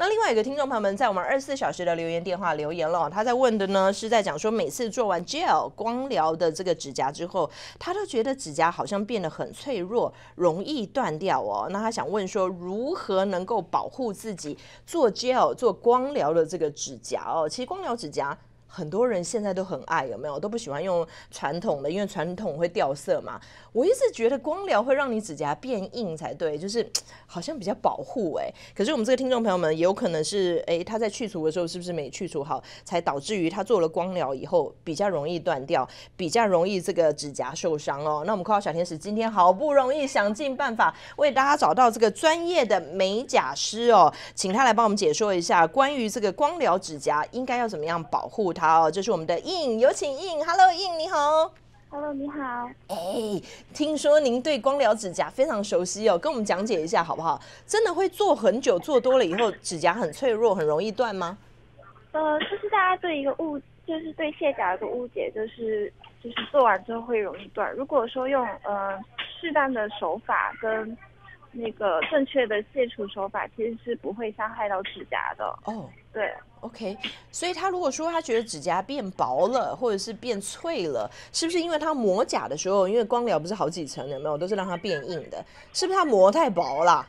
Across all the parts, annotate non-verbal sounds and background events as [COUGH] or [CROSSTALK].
那另外一个听众朋友们在我们二十四小时的留言电话留言了，他在问的呢是在讲说，每次做完 gel 光疗的这个指甲之后，他都觉得指甲好像变得很脆弱，容易断掉哦。那他想问说，如何能够保护自己做 gel 做光疗的这个指甲哦？其实光疗指甲。很多人现在都很爱，有没有都不喜欢用传统的，因为传统会掉色嘛。我一直觉得光疗会让你指甲变硬才对，就是 [TSK] 好像比较保护哎。可是我们这个听众朋友们，有可能是哎他在去除的时候是不是没去除好，才导致于他做了光疗以后比较容易断掉，比较容易这个指甲受伤哦。那我们快到小天使今天好不容易想尽办法为大家找到这个专业的美甲师哦，请他来帮我们解说一下关于这个光疗指甲应该要怎么样保护。好，这是我们的印，有请印。Hello，印，你好。Hello，你好。哎，听说您对光疗指甲非常熟悉哦，跟我们讲解一下好不好？真的会做很久，做多了以后指甲很脆弱，很容易断吗？呃，就是大家对一个误，就是对卸甲的误解，就是就是做完之后会容易断。如果说用呃适当的手法跟那个正确的卸除手法，其实是不会伤害到指甲的。哦，对，OK。所以他如果说他觉得指甲变薄了，或者是变脆了，是不是因为他磨甲的时候，因为光疗不是好几层，的没有都是让它变硬的？是不是他磨太薄了？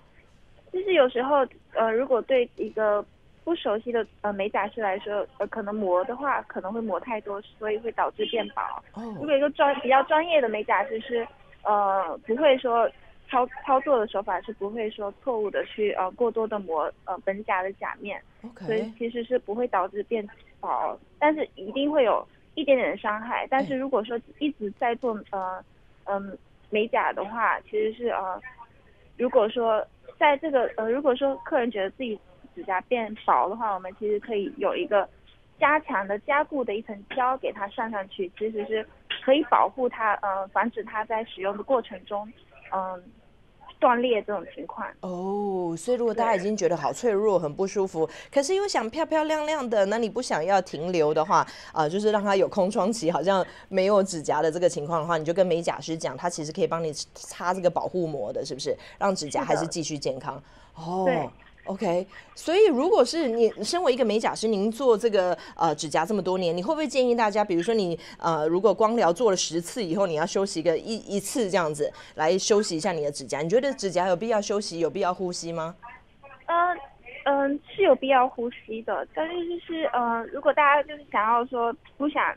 就是有时候，呃，如果对一个不熟悉的呃美甲师来说，呃，可能磨的话可能会磨太多，所以会导致变薄。哦。如果一个专比较专业的美甲师是，呃，不会说。操操作的手法是不会说错误的去呃过多的磨呃本甲的甲面，所以其实是不会导致变薄，但是一定会有一点点的伤害。但是如果说一直在做呃嗯美甲的话，其实是呃如果说在这个呃如果说客人觉得自己指甲变薄的话，我们其实可以有一个加强的加固的一层胶给它上上去，其实是可以保护它呃防止它在使用的过程中嗯。断裂这种情况哦，所以如果大家已经觉得好脆弱、很不舒服，可是又想漂漂亮亮的，那你不想要停留的话，啊，就是让它有空窗期，好像没有指甲的这个情况的话，你就跟美甲师讲，他其实可以帮你擦这个保护膜的，是不是？让指甲还是继续健康哦。OK，所以如果是你身为一个美甲师，您做这个呃指甲这么多年，你会不会建议大家，比如说你呃如果光疗做了十次以后，你要休息个一一次这样子来休息一下你的指甲？你觉得指甲有必要休息，有必要呼吸吗？嗯嗯，是有必要呼吸的，但是就是呃，如果大家就是想要说不想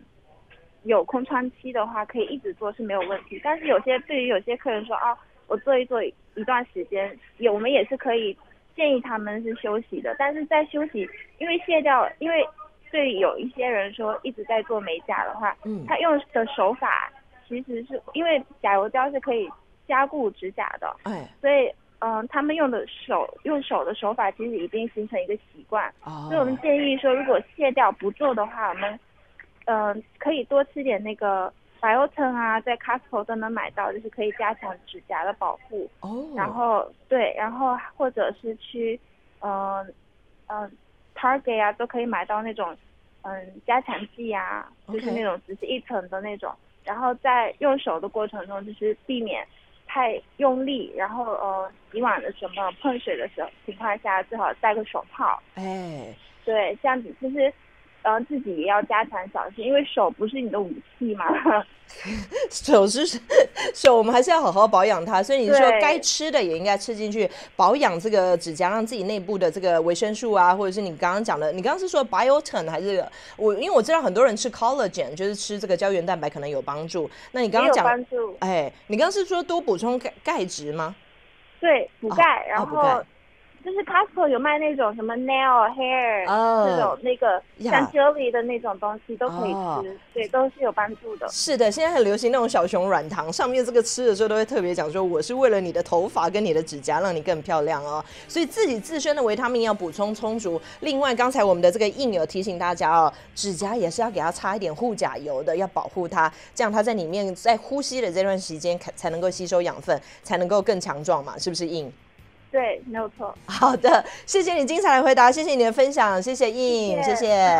有空窗期的话，可以一直做是没有问题。但是有些对于有些客人说啊，我做一做一段时间，也我们也是可以。建议他们是休息的，但是在休息，因为卸掉，因为对有一些人说一直在做美甲的话，嗯，他用的手法其实是因为甲油胶是可以加固指甲的，哎，所以嗯，他们用的手用手的手法其实已经形成一个习惯，所以我们建议说，如果卸掉不做的话，我们嗯可以多吃点那个。百欧城啊，在 Costco 都能买到，就是可以加强指甲的保护。哦。然后对，然后或者是去，嗯嗯，Target 啊，都可以买到那种，嗯，加强剂啊，就是那种只是一层的那种。然后在用手的过程中，就是避免太用力，然后呃，洗碗的什么碰水的时候情况下，最好戴个手套。哎。对，这样子其实。然后自己也要加强小心，因为手不是你的武器嘛。[LAUGHS] 手是手，我们还是要好好保养它。所以你说该吃的也应该吃进去，保养这个指甲，让自己内部的这个维生素啊，或者是你刚刚讲的，你刚刚是说 biotin 还是我？因为我知道很多人吃 collagen，就是吃这个胶原蛋白可能有帮助。那你刚刚讲，哎，你刚刚是说多补充钙钙质吗？对，补钙，然后。就是 Costco 有卖那种什么 nail hair 这种那个像 jelly 的那种东西都可以吃，对，都是有帮助的。是的，现在很流行那种小熊软糖，上面这个吃的时候都会特别讲说，我是为了你的头发跟你的指甲，让你更漂亮哦。所以自己自身的维他命要补充充足。另外，刚才我们的这个印有提醒大家哦，指甲也是要给它擦一点护甲油的，要保护它，这样它在里面在呼吸的这段时间，才才能够吸收养分，才能够更强壮嘛，是不是印？对，没有错。好的，谢谢你精彩的回答，谢谢你的分享，谢谢印，谢谢。